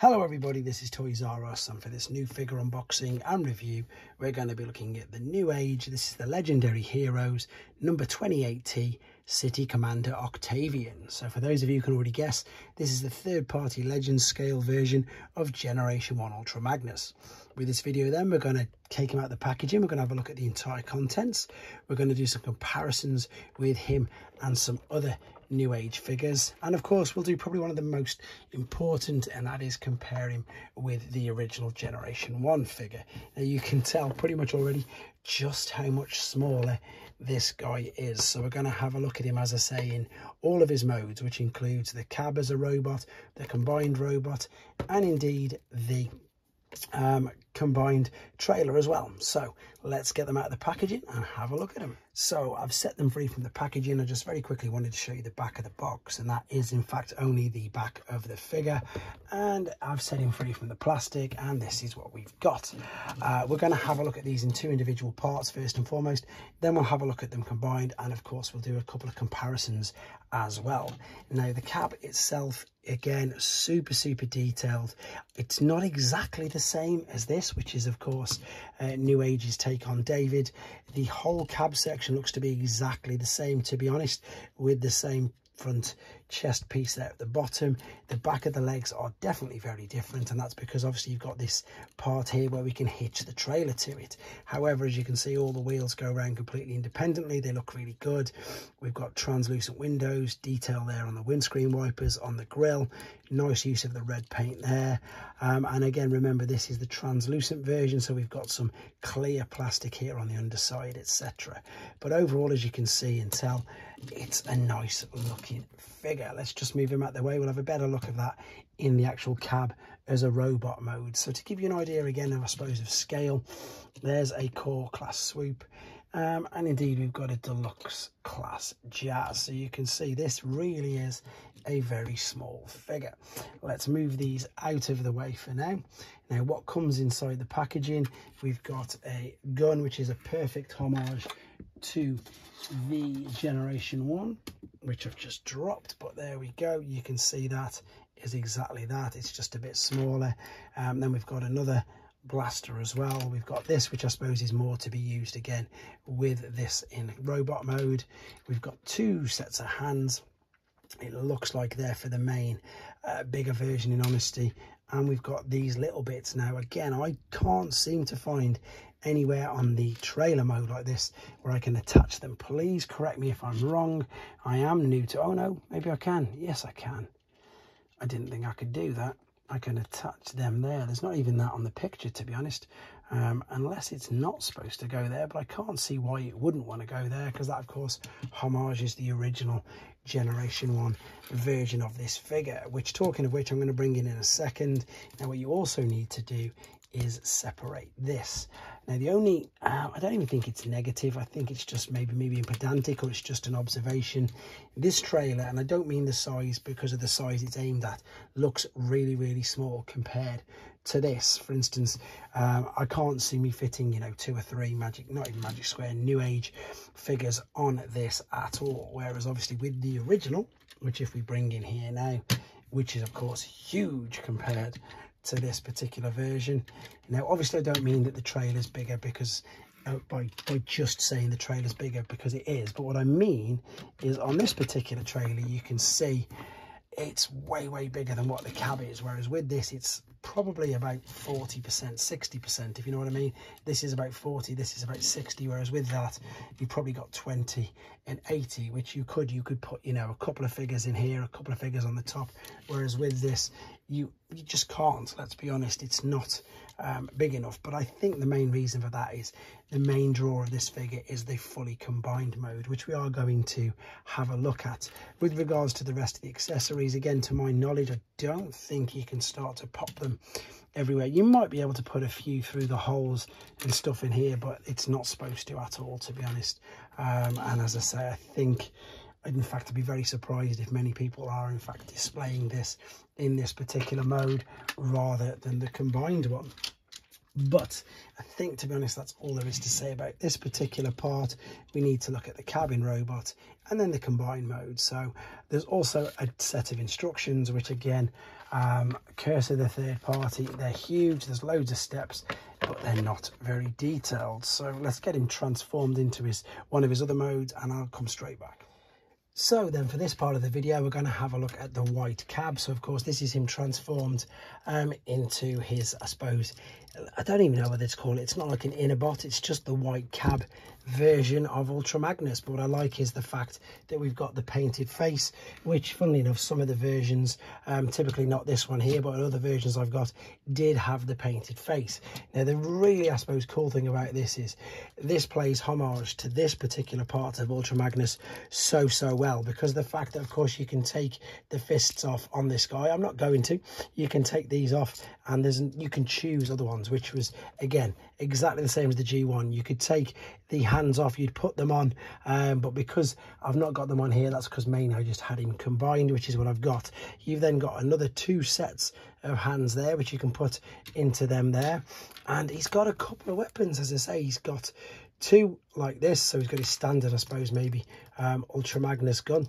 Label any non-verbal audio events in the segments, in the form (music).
Hello everybody, this is Toys are Russ and for this new figure unboxing and review we're going to be looking at the new age. This is the Legendary Heroes number 28T City Commander Octavian. So for those of you who can already guess, this is the third party legend scale version of Generation 1 Ultra Magnus. With this video then we're going to take him out the packaging, we're going to have a look at the entire contents, we're going to do some comparisons with him and some other new age figures and of course we'll do probably one of the most important and that is comparing with the original generation one figure now you can tell pretty much already just how much smaller this guy is. So we're going to have a look at him as i say in all of his modes which includes the cab as a robot the combined robot and indeed the um, combined trailer as well. So let's get them out of the packaging and have a look at them. So I've set them free from the packaging. I just very quickly wanted to show you the back of the box and that is in fact only the back of the figure and I've set him free from the plastic and this is what we've got. Uh, we're going to have a look at these in two individual parts first and foremost then we'll have a look at them combined and of course we'll do a couple of comparisons as well. Now the cab itself again super super detailed it's not exactly the same as this which is of course uh, new age's take on david. The whole cab section looks to be exactly the same to be honest with the same front chest piece there at the bottom. The back of the legs are definitely very different and that's because obviously you've got this part here where we can hitch the trailer to it. However as you can see all the wheels go around completely independently. They look really good. We've got translucent windows detail there on the windscreen wipers on the grill nice use of the red paint there um, and again remember this is the translucent version so we've got some clear plastic here on the underside etc but overall as you can see and tell it's a nice looking figure. Let's just move him out the way. We'll have a better look of that in the actual cab as a robot mode. So to give you an idea again, of, I suppose, of scale, there's a core class swoop. Um, and indeed, we've got a deluxe class jazz. So you can see this really is a very small figure. Let's move these out of the way for now. Now, what comes inside the packaging? We've got a gun, which is a perfect homage to the Generation 1, which I've just dropped, but there we go. You can see that is exactly that. It's just a bit smaller. Um, then we've got another blaster as well. We've got this, which I suppose is more to be used again with this in robot mode. We've got two sets of hands. It looks like they're for the main uh, bigger version in honesty. And we've got these little bits now. Again, I can't seem to find anywhere on the trailer mode like this where I can attach them. Please correct me if I'm wrong. I am new to, oh no, maybe I can. Yes, I can. I didn't think I could do that. I can attach them there. There's not even that on the picture, to be honest, um, unless it's not supposed to go there, but I can't see why it wouldn't want to go there because that, of course, homages the original Generation 1 version of this figure, which, talking of which, I'm going to bring in in a second. Now, what you also need to do is separate this. Now the only, uh, I don't even think it's negative, I think it's just maybe maybe being pedantic or it's just an observation. This trailer, and I don't mean the size because of the size it's aimed at, looks really, really small compared to this. For instance, um, I can't see me fitting, you know, two or three Magic, not even Magic Square, New Age figures on this at all. Whereas obviously with the original, which if we bring in here now, which is of course huge compared to this particular version. Now, obviously, I don't mean that the trailer's bigger because uh, by, by just saying the trailer's bigger because it is. But what I mean is on this particular trailer, you can see it's way, way bigger than what the cab is. Whereas with this, it's probably about 40%, 60%, if you know what I mean. This is about 40, this is about 60, whereas with that, you probably got 20 and 80, which you could, you could put, you know, a couple of figures in here, a couple of figures on the top, whereas with this, you, you just can't, let's be honest, it's not um, big enough. But I think the main reason for that is the main draw of this figure is the fully combined mode, which we are going to have a look at. With regards to the rest of the accessories, again, to my knowledge, I don't think you can start to pop them everywhere. You might be able to put a few through the holes and stuff in here, but it's not supposed to at all, to be honest. Um, and as I say, I think in fact, I'd be very surprised if many people are in fact displaying this in this particular mode rather than the combined one. But I think, to be honest, that's all there is to say about this particular part. We need to look at the cabin robot and then the combined mode. So there's also a set of instructions, which again, um, cursor the third party. They're huge. There's loads of steps, but they're not very detailed. So let's get him transformed into his one of his other modes and I'll come straight back. So then for this part of the video, we're going to have a look at the white cab. So of course, this is him transformed um, into his, I suppose, I don't even know what it's called. It's not like an Innerbot. It's just the white cab version of Ultra Magnus. But what I like is the fact that we've got the painted face, which funnily enough, some of the versions, um, typically not this one here, but other versions I've got, did have the painted face. Now, the really, I suppose, cool thing about this is this plays homage to this particular part of Ultra Magnus so, so well because the fact that, of course, you can take the fists off on this guy. I'm not going to. You can take these off and there's you can choose other ones, which was, again, exactly the same as the G1. You could take the hands off, you'd put them on, um, but because I've not got them on here, that's because mainly I just had him combined, which is what I've got. You've then got another two sets of hands there, which you can put into them there. And he's got a couple of weapons, as I say, he's got two like this. So he's got his standard, I suppose, maybe um, Ultra Magnus gun,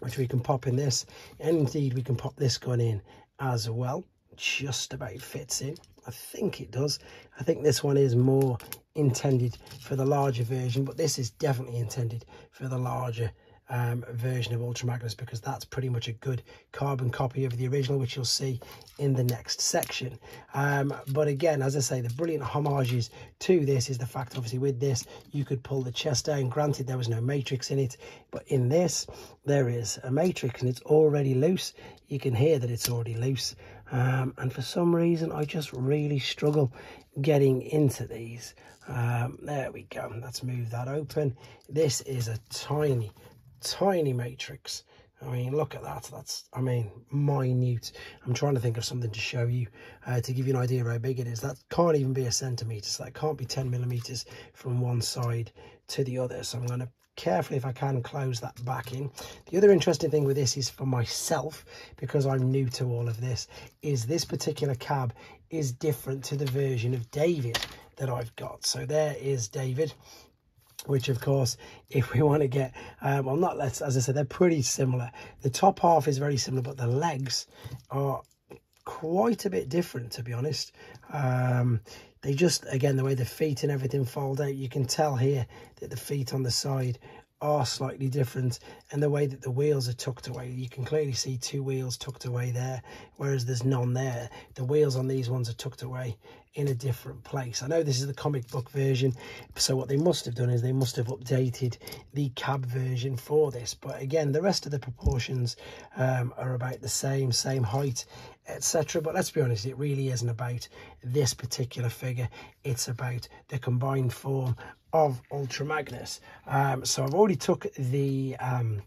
which we can pop in this. And indeed, we can pop this gun in as well. Just about fits in. I think it does. I think this one is more intended for the larger version, but this is definitely intended for the larger um, version of Ultra Magnus because that's pretty much a good carbon copy of the original, which you'll see in the next section. Um, but again, as I say, the brilliant homages to this is the fact, obviously, with this, you could pull the chest down. Granted, there was no matrix in it, but in this, there is a matrix and it's already loose. You can hear that it's already loose. Um, and for some reason, I just really struggle getting into these. Um, there we go. Let's move that open. This is a tiny tiny matrix. I mean, look at that. That's, I mean, minute. I'm trying to think of something to show you uh, to give you an idea of how big it is. That can't even be a centimetre. So that can't be 10 millimetres from one side to the other. So I'm going to carefully, if I can, close that back in. The other interesting thing with this is for myself, because I'm new to all of this, is this particular cab is different to the version of David that I've got. So there is David which of course (laughs) if we want to get um well not let's as i said they're pretty similar. The top half is very similar but the legs are quite a bit different to be honest. Um they just again the way the feet and everything fold out you can tell here that the feet on the side are slightly different and the way that the wheels are tucked away. You can clearly see two wheels tucked away there whereas there's none there. The wheels on these ones are tucked away in a different place. I know this is the comic book version so what they must have done is they must have updated the cab version for this. But again the rest of the proportions um, are about the same same height etc but let's be honest it really isn't about this particular figure. It's about the combined form of Ultra Magnus. Um, so I've already took the um,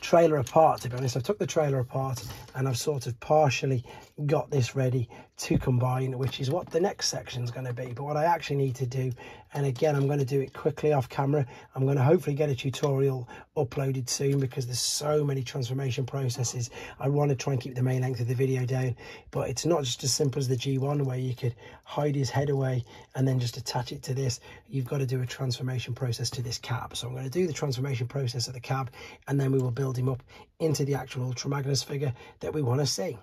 trailer apart, to be honest. I took the trailer apart and I've sort of partially got this ready to combine, which is what the next section is going to be. But what I actually need to do, and again, I'm going to do it quickly off camera. I'm going to hopefully get a tutorial uploaded soon because there's so many transformation processes. I want to try and keep the main length of the video down, but it's not just as simple as the G1 where you could hide his head away and then just attach it to this. You've got to do a transformation process to this cab. So I'm going to do the transformation process of the cab and then we will build him up into the actual Ultra Magnus figure that we want to see.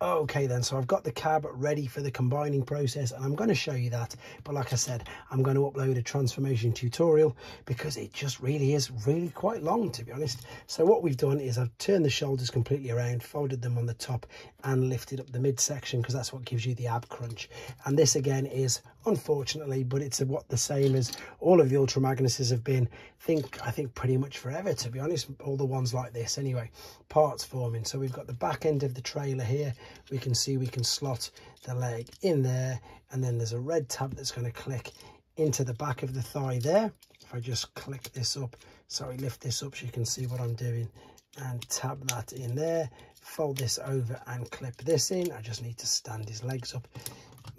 Okay then, so I've got the cab ready for the combining process and I'm going to show you that. But like I said, I'm going to upload a transformation tutorial because it just really is really quite long to be honest. So what we've done is I've turned the shoulders completely around, folded them on the top and lifted up the midsection because that's what gives you the ab crunch. And this again is unfortunately, but it's what the same as all of the Ultra Magnuses have been, think I think pretty much forever to be honest, all the ones like this. Anyway, parts forming. So we've got the back end of the trailer here. We can see we can slot the leg in there and then there's a red tab that's going to click into the back of the thigh there. If I just click this up sorry lift this up so you can see what I'm doing and tap that in there. Fold this over and clip this in. I just need to stand his legs up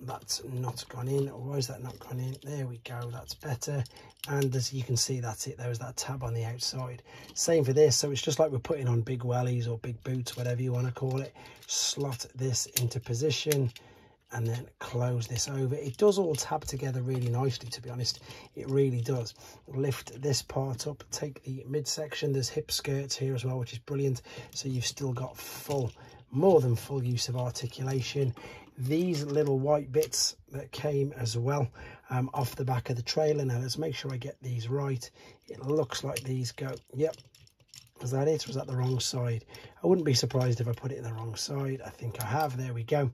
that's not gone in. Or why is that not gone in? There we go. That's better. And as you can see that's it. There was that tab on the outside. Same for this. So it's just like we're putting on big wellies or big boots whatever you want to call it. Slot this into position and then close this over. It does all tab together really nicely to be honest. It really does. Lift this part up. Take the midsection. There's hip skirts here as well which is brilliant. So you've still got full more than full use of articulation these little white bits that came as well um, off the back of the trailer now let's make sure I get these right it looks like these go yep was that it? Was that the wrong side? I wouldn't be surprised if I put it in the wrong side. I think I have. There we go.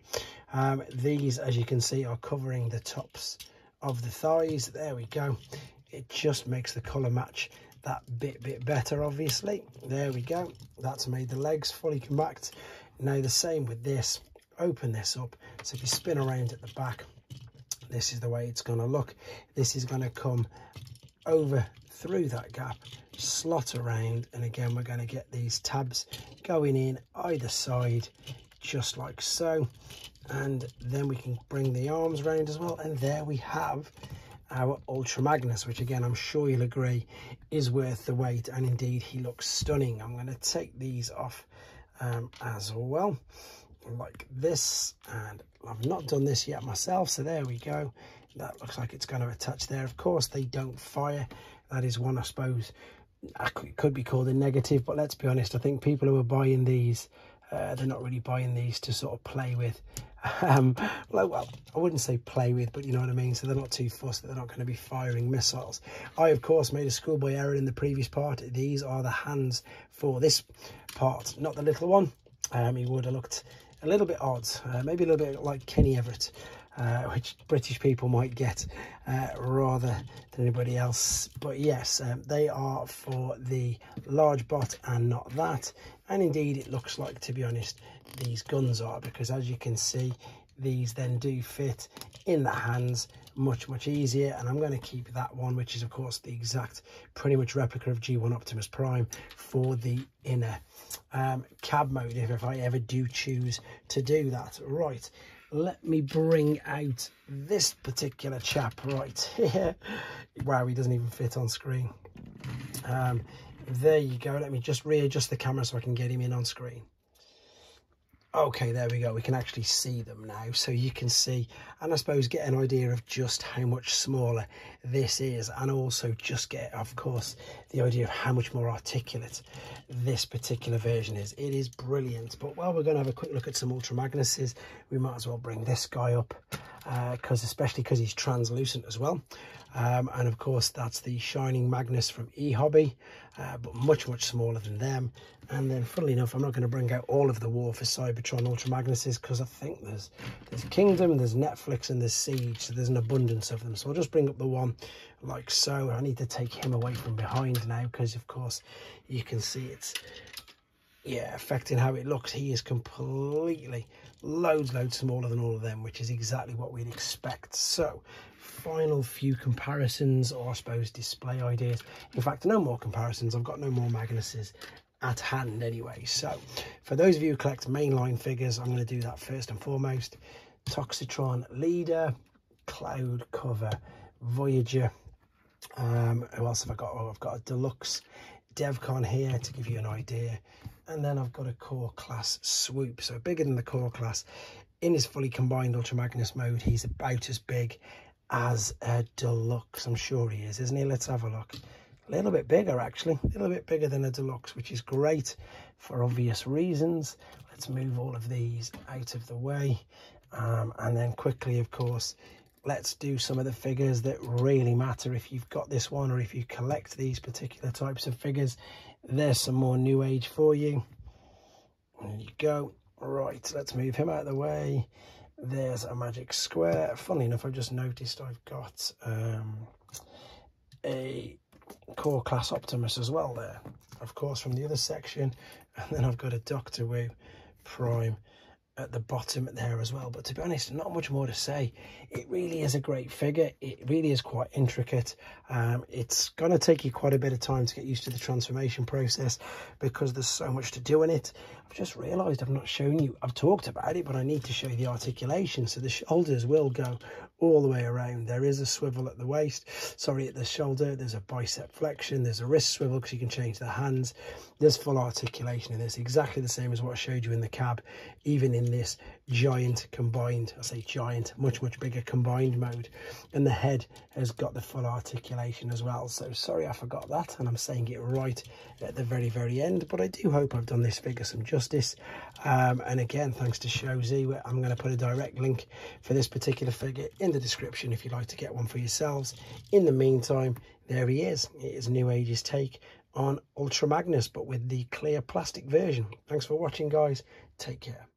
Um, these, as you can see, are covering the tops of the thighs. There we go. It just makes the colour match that bit bit better, obviously. There we go. That's made the legs fully compact. Now the same with this. Open this up. So if you spin around at the back, this is the way it's going to look. This is going to come over through that gap slot around and again we're going to get these tabs going in either side just like so and then we can bring the arms around as well and there we have our ultra magnus which again i'm sure you'll agree is worth the wait and indeed he looks stunning i'm going to take these off um, as well. Like this and i've not done this yet myself so there we go. That looks like it's going to attach there. Of course they don't fire. That is one i suppose it could be called a negative but let's be honest i think people who are buying these uh, they're not really buying these to sort of play with. (laughs) Um well, well i wouldn't say play with but you know what i mean? So they're not too fussed that they're not going to be firing missiles. I of course made a schoolboy error in the previous part. These are the hands for this part not the little one. Um he would have looked a little bit odd uh, maybe a little bit like kenny everett uh, which British people might get uh, rather than anybody else. But yes, um, they are for the large bot and not that. And indeed, it looks like, to be honest, these guns are because as you can see, these then do fit in the hands much much easier and i'm going to keep that one which is of course the exact pretty much replica of g1 optimus prime for the inner um, cab mode if, if i ever do choose to do that right let me bring out this particular chap right here. (laughs) Wow he doesn't even fit on screen. Um, there you go. Let me just readjust the camera so i can get him in on screen okay there we go. We can actually see them now. So you can see and i suppose get an idea of just how much smaller this is and also just get of course the idea of how much more articulate this particular version is. It is brilliant. But while we're going to have a quick look at some ultra magnuses we might as well bring this guy up because uh, especially because he's translucent as well. Um, and of course that's the shining magnus from e-hobby uh, but much much smaller than them. And then funnily enough i'm not going to bring out all of the war for cybertron ultra magnuses because i think there's there's kingdom there's netflix and there's siege so there's an abundance of them. So i'll just bring up the one like so. I need to take him away from behind now because of course you can see it's yeah affecting how it looks he is completely loads loads smaller than all of them which is exactly what we'd expect so final few comparisons or I suppose display ideas. In fact, no more comparisons. I've got no more Magnuses at hand anyway. So for those of you who collect mainline figures, I'm going to do that first and foremost. Toxitron Leader, Cloud Cover, Voyager. Um, who else have I got? Oh, I've got a Deluxe Devcon here to give you an idea. And then I've got a core class swoop, so bigger than the core class. In his fully combined Ultra Magnus mode, he's about as big as a deluxe. I'm sure he is, isn't he? Let's have a look. A little bit bigger, actually. A little bit bigger than a deluxe, which is great for obvious reasons. Let's move all of these out of the way. Um, and then quickly, of course, let's do some of the figures that really matter if you've got this one or if you collect these particular types of figures. There's some more new age for you. There you go. Right, let's move him out of the way there's a magic square funnily enough i've just noticed i've got um, a core class optimus as well there of course from the other section (laughs) and then i've got a doctor wu prime at the bottom there as well but to be honest not much more to say it really is a great figure it really is quite intricate um, it's going to take you quite a bit of time to get used to the transformation process because there's so much to do in it i've just realized i've not shown you i've talked about it but i need to show you the articulation so the shoulders will go all the way around. There is a swivel at the waist, sorry, at the shoulder. There's a bicep flexion. There's a wrist swivel because you can change the hands. There's full articulation in this, exactly the same as what I showed you in the cab, even in this giant combined i say giant much much bigger combined mode and the head has got the full articulation as well. So sorry i forgot that and i'm saying it right at the very very end but i do hope i've done this figure some justice. Um, and again thanks to Shozy i'm going to put a direct link for this particular figure in the description if you'd like to get one for yourselves. In the meantime there he is. It is new age's take on ultra magnus but with the clear plastic version. Thanks for watching guys. Take care